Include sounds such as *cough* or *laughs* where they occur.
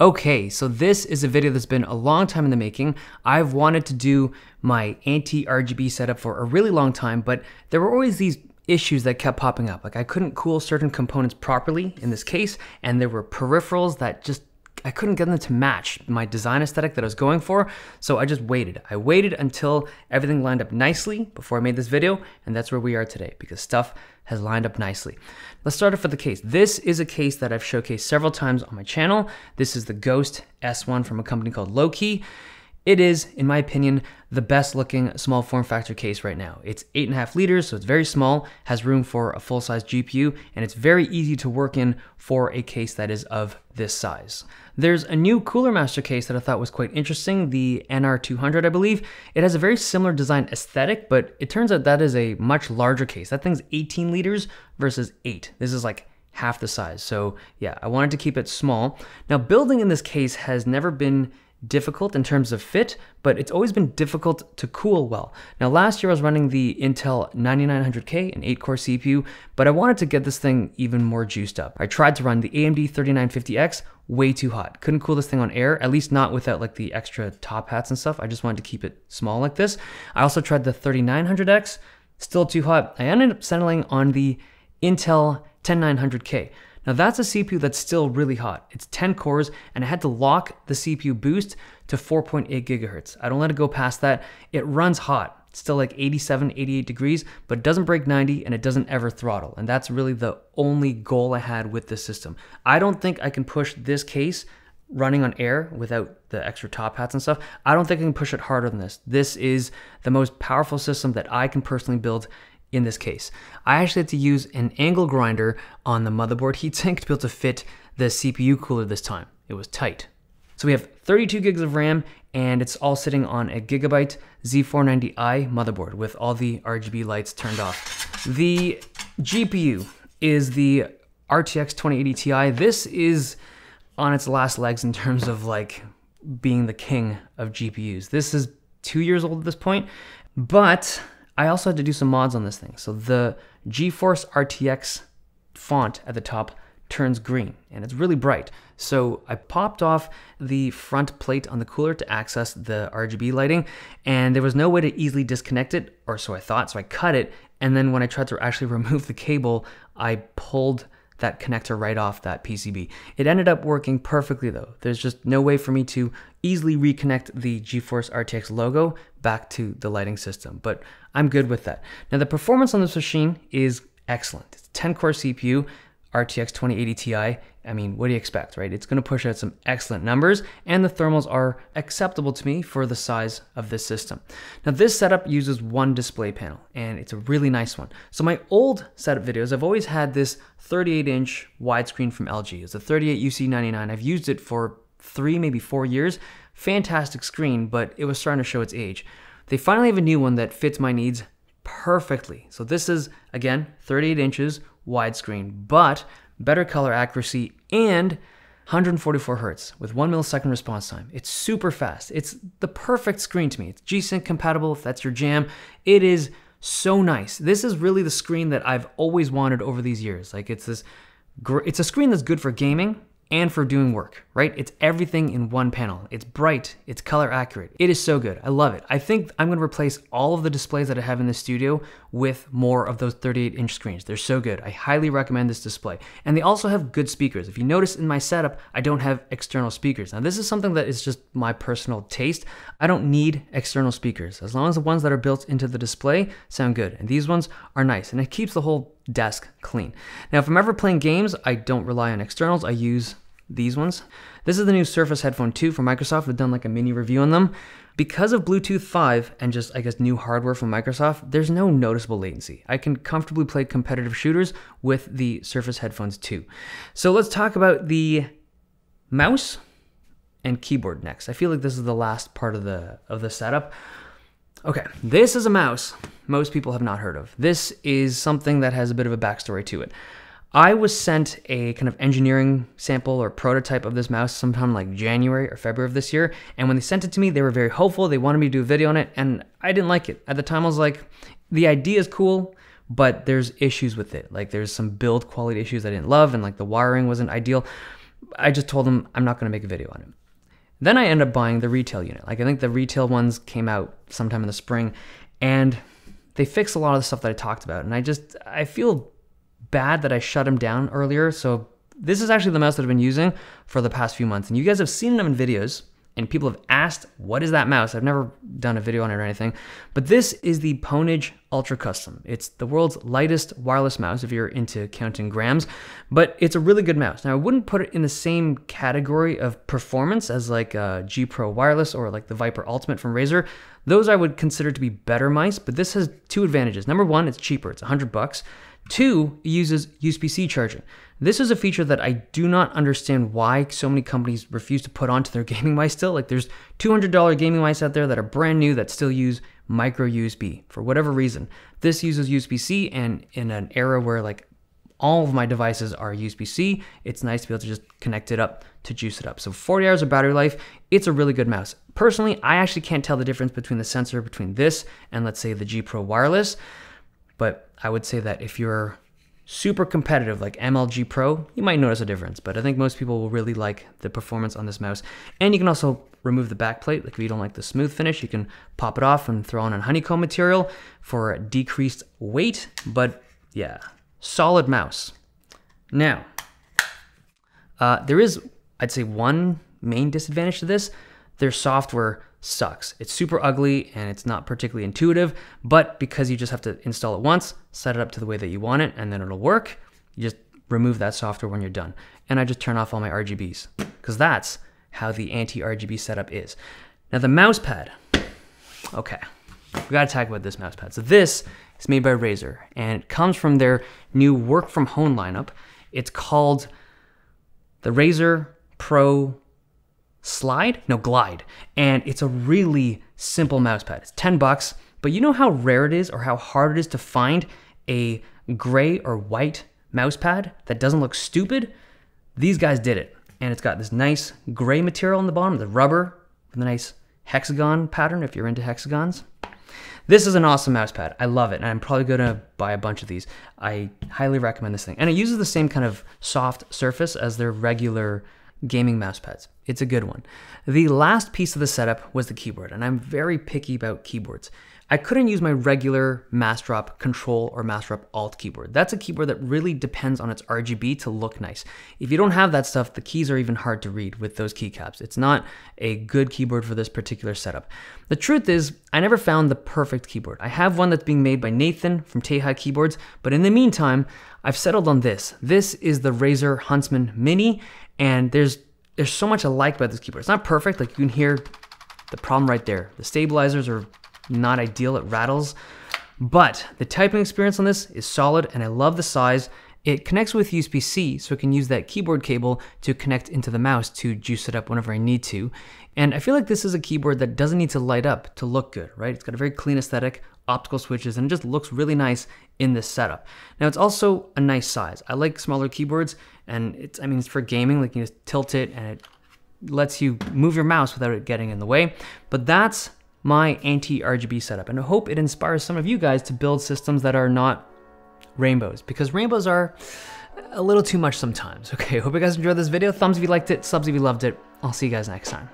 Okay, so this is a video that's been a long time in the making. I've wanted to do my anti-RGB setup for a really long time, but there were always these issues that kept popping up. Like I couldn't cool certain components properly in this case, and there were peripherals that just I couldn't get them to match my design aesthetic that I was going for, so I just waited. I waited until everything lined up nicely before I made this video, and that's where we are today because stuff has lined up nicely. Let's start off with the case. This is a case that I've showcased several times on my channel. This is the Ghost S1 from a company called Louqe. It is, in my opinion, the best looking small form factor case right now. It's 8.5 liters, so it's very small, has room for a full size GPU, and it's very easy to work in for a case that is of this size. There's a new Cooler Master case that I thought was quite interesting, the NR200, I believe. It has a very similar design aesthetic, but it turns out that is a much larger case. That thing's 18 liters versus 8. This is like half the size. So yeah, I wanted to keep it small. Now building in this case has never been difficult in terms of fit, but it's always been difficult to cool well. Now, last year I was running the Intel 9900K, an 8 core CPU, but I wanted to get this thing even more juiced up. I tried to run the AMD 3950X way too hot. Couldn't cool this thing on air, at least not without like the extra top hats and stuff. I just wanted to keep it small like this. I also tried the 3900X, still too hot. I ended up settling on the Intel 10900K. Now that's a CPU that's still really hot. It's 10 cores and I had to lock the CPU boost to 4.8 gigahertz. I don't let it go past that. It runs hot. It's still like 87, 88 degrees, but it doesn't break 90 and it doesn't ever throttle. And that's really the only goal I had with this system. I don't think I can push this case running on air without the extra top hats and stuff. I don't think I can push it harder than this. This is the most powerful system that I can personally build in this case. I actually had to use an angle grinder on the motherboard heatsink to be able to fit the CPU cooler this time. It was tight. So we have 32 gigs of RAM and it's all sitting on a Gigabyte Z490i motherboard with all the RGB lights turned off. The GPU is the RTX 2080 Ti. This is on its last legs in terms of like being the king of GPUs. This is two years old at this point, but I also had to do some mods on this thing. So the GeForce RTX font at the top turns green and it's really bright. So I popped off the front plate on the cooler to access the RGB lighting and there was no way to easily disconnect it or so I thought. So I cut it and then when I tried to actually *laughs* remove the cable, I pulled that connector right off that PCB. It ended up working perfectly though. There's just no way for me to easily reconnect the GeForce RTX logo back to the lighting system, but I'm good with that. Now the performance on this machine is excellent. It's 10 core CPU, RTX 2080 Ti. I mean, what do you expect, right? It's going to push out some excellent numbers, and the thermals are acceptable to me for the size of this system. Now, this setup uses one display panel, and it's a really nice one. So my old setup videos, I've always had this 38-inch widescreen from LG. It's a 38 UC99. I've used it for three, maybe four years. Fantastic screen, but it was starting to show its age. They finally have a new one that fits my needs perfectly. So this is, again, 38 inches widescreen, but better color accuracy and 144 hertz with one millisecond response time. It's super fast. It's the perfect screen to me. It's G-Sync compatible if that's your jam. It is so nice. This is really the screen that I've always wanted over these years. Like it's this, it's a screen that's good for gaming, and for doing work, right? It's everything in one panel. It's bright, it's color accurate. It is so good. I love it. I think I'm gonna replace all of the displays that I have in the studio with more of those 38 inch screens. They're so good. I highly recommend this display. And they also have good speakers. If you notice in my setup, I don't have external speakers. Now this is something that is just my personal taste. I don't need external speakers. As long as the ones that are built into the display sound good. And these ones are nice and it keeps the whole desk clean. Now, if I'm ever playing games, I don't rely on externals. I use these ones. This is the new Surface Headphone 2 from Microsoft. We've done like a mini review on them. Because of Bluetooth 5 and just, I guess, new hardware from Microsoft, there's no noticeable latency. I can comfortably play competitive shooters with the Surface Headphones 2. So let's talk about the mouse and keyboard next. I feel like this is the last part of the of the setup. Okay, this is a mouse most people have not heard of. This is something that has a bit of a backstory to it. I was sent a kind of engineering sample or prototype of this mouse sometime like January or February of this year. And when they sent it to me, they were very hopeful. They wanted me to do a video on it, and I didn't like it. At the time, I was like, the idea is cool, but there's issues with it. Like, there's some build quality issues I didn't love, and like the wiring wasn't ideal. I just told them I'm not going to make a video on it. Then I end up buying the retail unit. Like I think the retail ones came out sometime in the spring and they fix a lot of the stuff that I talked about. And I just, I feel bad that I shut him down earlier. So this is actually the mouse that I've been using for the past few months. And you guys have seen them in videos and people have asked, what is that mouse? I've never done a video on it or anything, but this is the Pwnage Ultra Custom. It's the world's lightest wireless mouse if you're into counting grams, but it's a really good mouse. Now, I wouldn't put it in the same category of performance as like a G Pro Wireless or like the Viper Ultimate from Razer. Those I would consider to be better mice, but this has two advantages. Number one, it's cheaper. It's 100 bucks. Two, it uses USB-C charging. This is a feature that I do not understand why so many companies refuse to put onto their *laughs* gaming mice still. Like there's $200 gaming mice out there that are brand new that still use micro USB for whatever reason. This uses USB-C and in an era where like all of my devices are USB-C, it's nice to be able to just connect it up to juice it up. So 40 hours of battery life, it's a really good mouse. Personally, I actually can't tell the difference between the sensor between this and let's say the G Pro wireless. But I would say that if you're super competitive like MLG Pro, you might notice a difference, but I think most people will really like the performance on this mouse. And you can also remove the back plate. Like if you don't like the smooth finish, you can pop it off and throw on a honeycomb material for decreased weight. But yeah, solid mouse. Now, uh, there is, I'd say, one main disadvantage to this. Their software sucks. It's super ugly and it's not particularly intuitive, but because you just have to install it once, set it up to the way that you want it, and then it'll work, you just remove that software when you're done. And I just turn off all my RGBs because that's how the anti-RGB setup is. Now the mouse pad, okay, we gotta talk about this mouse pad. So this is made by Razer and it comes from their new work from home lineup. It's called the Razer Pro Slide? No, Glide. And it's a really simple mouse pad. It's 10 bucks, but you know how rare it is or how hard it is to find a gray or white mouse pad that doesn't look stupid? These guys did it. And it's got this nice gray material on the bottom, the rubber with a nice hexagon pattern if you're into hexagons. This is an awesome mouse pad. I love it, and I'm probably gonna buy a bunch of these. I highly recommend this thing. And it uses the same kind of soft surface as their regular gaming mouse pads. It's a good one. The last piece of the setup was the keyboard, and I'm very picky about keyboards. I couldn't use my regular Massdrop Control or Massdrop Alt keyboard. That's a keyboard that really depends on its RGB to look nice. If you don't have that stuff, the keys are even hard to read with those keycaps. It's not a good keyboard for this particular setup. The truth is, I never found the perfect keyboard. I have one that's being made by Nathan from Teihai Keyboards, but in the meantime, I've settled on this. This is the Razer Huntsman Mini, and there's there's so much I like about this keyboard. It's not perfect, like you can hear the problem right there. The stabilizers are not ideal, it rattles. But the typing experience on this is solid and I love the size. It connects with USB-C, so I can use that keyboard cable to connect into the mouse to juice it up whenever I need to. And I feel like this is a keyboard that doesn't need to light up to look good, right? It's got a very clean aesthetic, optical switches, and it just looks really nice in this setup. Now it's also a nice size. I like smaller keyboards, and it's I mean it's for gaming, like you just tilt it and it lets you move your mouse without it getting in the way. But that's my anti-RGB setup, and I hope it inspires some of you guys to build systems that are not rainbows, because rainbows are a little too much sometimes. *laughs* Okay, hope you guys enjoyed this video. Thumbs if you liked it, subs if you loved it. I'll see you guys next time.